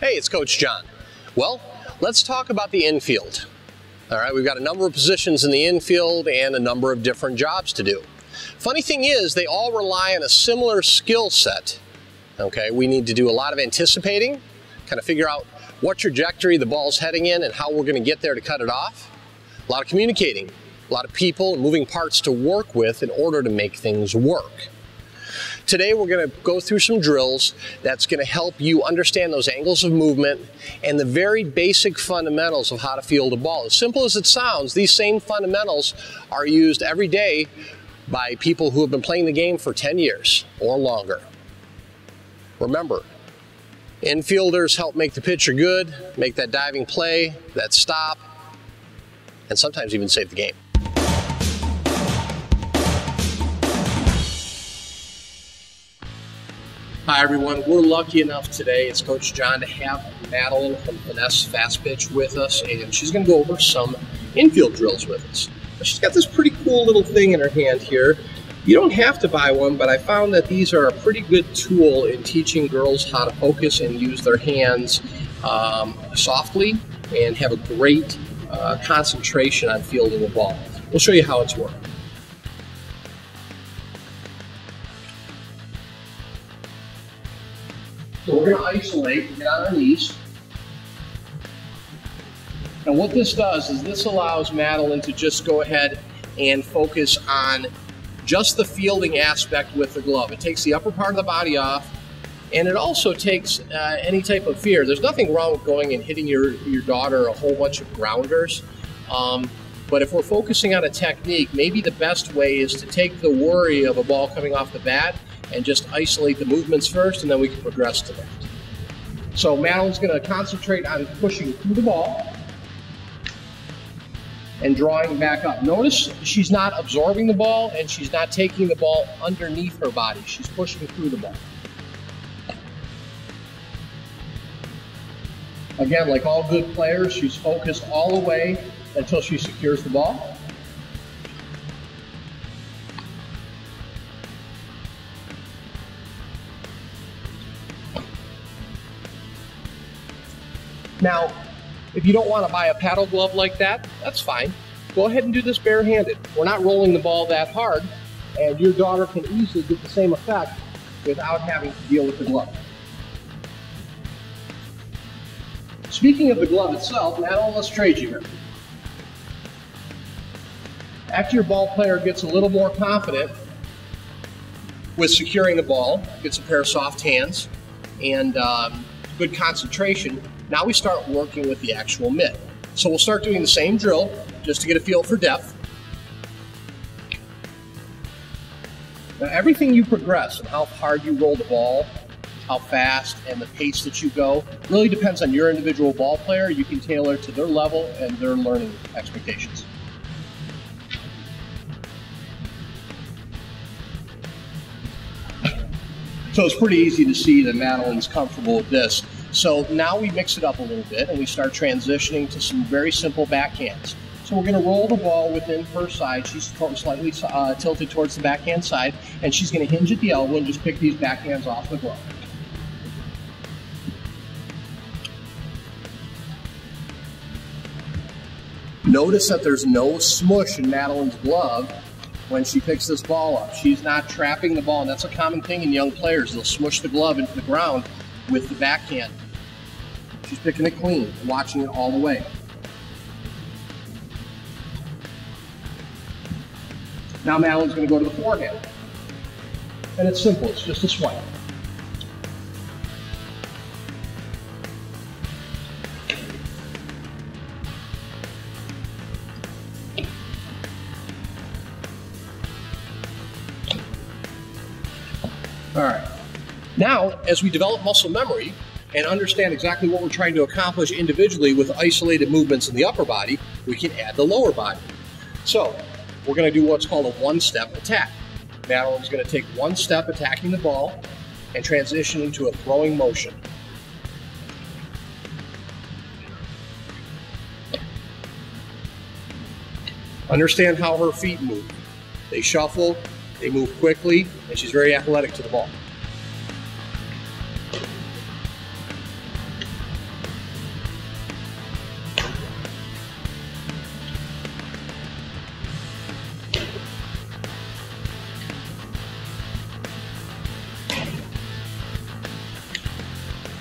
Hey, it's Coach John. Well, let's talk about the infield. All right, we've got a number of positions in the infield and a number of different jobs to do. Funny thing is, they all rely on a similar skill set. Okay, we need to do a lot of anticipating, kind of figure out what trajectory the ball's heading in and how we're going to get there to cut it off. A lot of communicating, a lot of people and moving parts to work with in order to make things work. Today we're going to go through some drills that's going to help you understand those angles of movement and the very basic fundamentals of how to field a ball. As simple as it sounds, these same fundamentals are used every day by people who have been playing the game for 10 years or longer. Remember, infielders help make the pitcher good, make that diving play, that stop, and sometimes even save the game. Hi everyone, we're lucky enough today, it's Coach John, to have Madeline from Finesse Fast Pitch with us, and she's going to go over some infield drills with us. She's got this pretty cool little thing in her hand here. You don't have to buy one, but I found that these are a pretty good tool in teaching girls how to focus and use their hands um, softly and have a great uh, concentration on fielding the ball. We'll show you how it's worked. So we're going to isolate, get on our knees. And what this does is this allows Madeline to just go ahead and focus on just the fielding aspect with the glove. It takes the upper part of the body off, and it also takes uh, any type of fear. There's nothing wrong with going and hitting your, your daughter a whole bunch of grounders. Um, but if we're focusing on a technique, maybe the best way is to take the worry of a ball coming off the bat and just isolate the movements first, and then we can progress to that. So Madeline's going to concentrate on pushing through the ball and drawing back up. Notice she's not absorbing the ball and she's not taking the ball underneath her body. She's pushing through the ball. Again, like all good players, she's focused all the way until she secures the ball. Now, if you don't want to buy a paddle glove like that, that's fine. Go ahead and do this barehanded. We're not rolling the ball that hard, and your daughter can easily get the same effect without having to deal with the glove. Speaking of the glove itself, now let's trade you here. After your ball player gets a little more confident with securing the ball, gets a pair of soft hands, and um, good concentration, now we start working with the actual mitt. So we'll start doing the same drill just to get a feel for depth. Now everything you progress and how hard you roll the ball, how fast and the pace that you go really depends on your individual ball player. You can tailor to their level and their learning expectations. So it's pretty easy to see that Madeline's comfortable with this. So now we mix it up a little bit and we start transitioning to some very simple backhands. So we're going to roll the ball within her side. She's slightly uh, tilted towards the backhand side, and she's going to hinge at the elbow and just pick these backhands off the glove. Notice that there's no smush in Madeline's glove when she picks this ball up. She's not trapping the ball, and that's a common thing in young players. They'll smush the glove into the ground with the backhand. She's picking it clean, watching it all the way. Now Madeline's going to go to the forehand. And it's simple, it's just a swipe. All right. Now, as we develop muscle memory and understand exactly what we're trying to accomplish individually with isolated movements in the upper body, we can add the lower body. So, we're going to do what's called a one-step attack. Madeline's going to take one step attacking the ball and transition into a throwing motion. Understand how her feet move. They shuffle, they move quickly, and she's very athletic to the ball.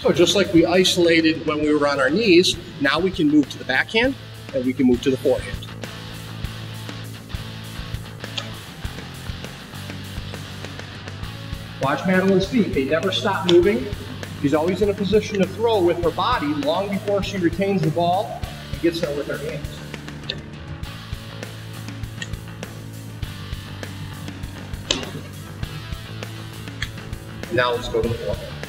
So just like we isolated when we were on our knees, now we can move to the backhand and we can move to the forehand. Watch Madeline's feet. They never stop moving. She's always in a position to throw with her body long before she retains the ball and gets there with her hands. Now let's go to the forehand.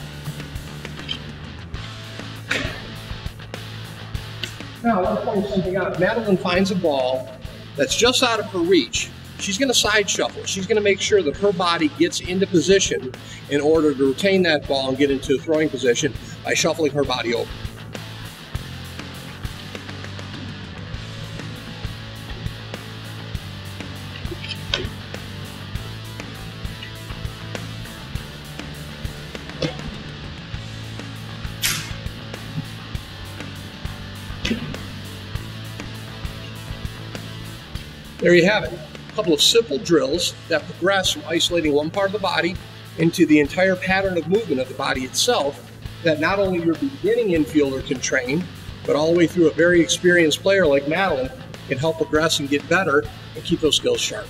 Now, I want to point something out. Madeline finds a ball that's just out of her reach. She's going to side shuffle. She's going to make sure that her body gets into position in order to retain that ball and get into a throwing position by shuffling her body over. There you have it. A couple of simple drills that progress from isolating one part of the body into the entire pattern of movement of the body itself that not only your beginning infielder can train, but all the way through a very experienced player like Madeline can help progress and get better and keep those skills sharp.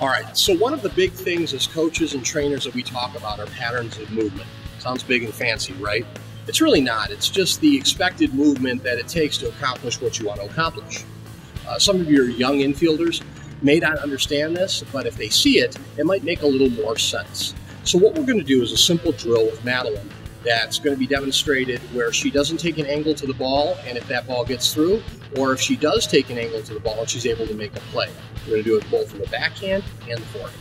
All right, so one of the big things as coaches and trainers that we talk about are patterns of movement. Sounds big and fancy, right? It's really not. It's just the expected movement that it takes to accomplish what you want to accomplish. Uh, some of your young infielders may not understand this, but if they see it, it might make a little more sense. So what we're going to do is a simple drill with Madeline that's going to be demonstrated where she doesn't take an angle to the ball, and if that ball gets through, or if she does take an angle to the ball and she's able to make a play. We're going to do it both from the backhand and the forehand.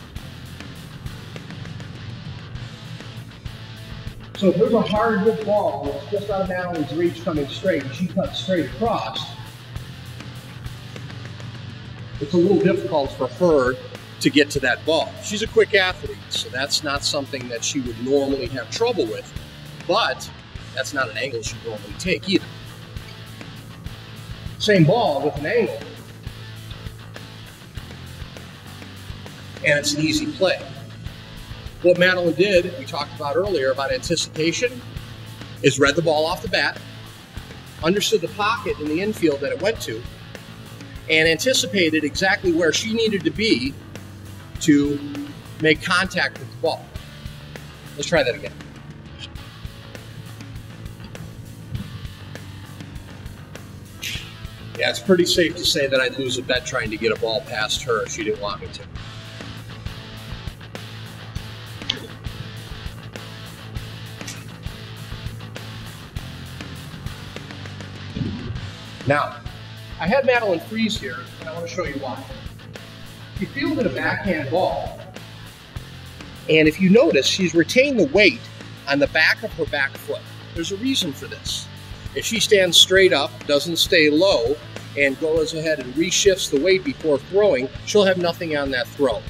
So if there's a hard hit ball that's just out of Madeline's reach coming straight, and she cuts straight across, it's a little difficult for her to get to that ball. She's a quick athlete, so that's not something that she would normally have trouble with, but that's not an angle she'd normally take either. Same ball with an angle, and it's an easy play. What Madeline did, we talked about earlier about anticipation, is read the ball off the bat, understood the pocket in the infield that it went to, and anticipated exactly where she needed to be to make contact with the ball. Let's try that again. Yeah, it's pretty safe to say that I'd lose a bet trying to get a ball past her if she didn't want me to. Now, I had Madeline freeze here, and I want to show you why. You fielded a backhand ball, and if you notice, she's retained the weight on the back of her back foot. There's a reason for this. If she stands straight up, doesn't stay low, and goes ahead and reshifts the weight before throwing, she'll have nothing on that throw.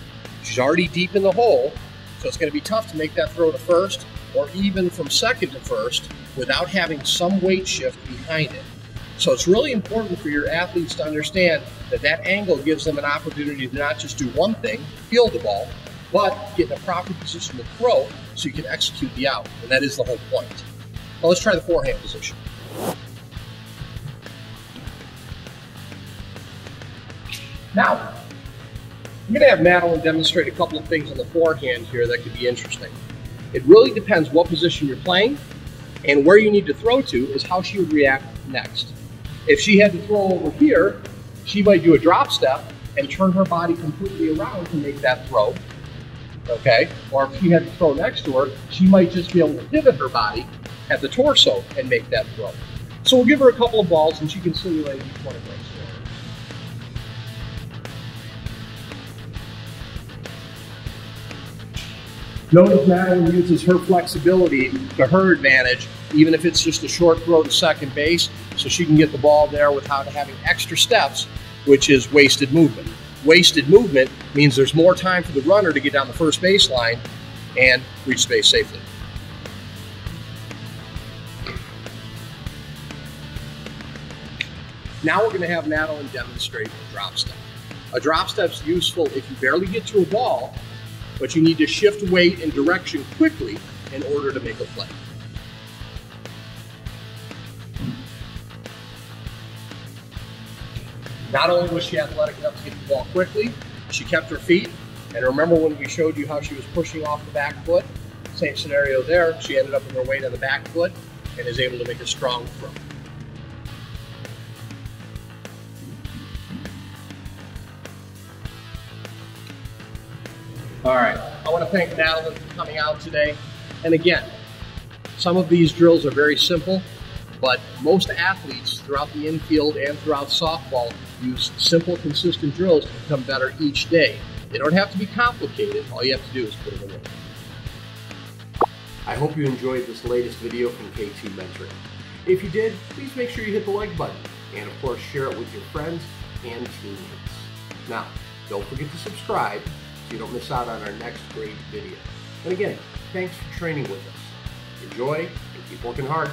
She's already deep in the hole, so it's going to be tough to make that throw to first or even from second to first without having some weight shift behind it. So it's really important for your athletes to understand that that angle gives them an opportunity to not just do one thing, field the ball, but get in a proper position to throw so you can execute the out. And that is the whole point. Now let's try the forehand position. Now, I'm going to have Madeline demonstrate a couple of things on the forehand here that could be interesting. It really depends what position you're playing, and where you need to throw to is how she would react next. If she had to throw over here, she might do a drop step and turn her body completely around to make that throw. Okay? Or if she had to throw next to her, she might just be able to pivot her body at the torso and make that throw. So we'll give her a couple of balls and she can simulate each one of those. Notice Madeline uses her flexibility to her advantage, even if it's just a short throw to second base, so she can get the ball there without having extra steps, which is wasted movement. Wasted movement means there's more time for the runner to get down the first baseline and reach base safely. Now we're going to have Madeline demonstrate a drop step. A drop step is useful if you barely get to a ball but you need to shift weight and direction quickly in order to make a play. Not only was she athletic enough to get the ball quickly, she kept her feet. And remember when we showed you how she was pushing off the back foot? Same scenario there. She ended up with her weight on the back foot and is able to make a strong throw. All right, I want to thank Madeline for coming out today. And again, some of these drills are very simple, but most athletes throughout the infield and throughout softball use simple, consistent drills to become better each day. They don't have to be complicated. All you have to do is put in. I hope you enjoyed this latest video from K2 Mentoring. If you did, please make sure you hit the like button and of course share it with your friends and teammates. Now, don't forget to subscribe so you don't miss out on our next great video. And again, thanks for training with us. Enjoy and keep working hard.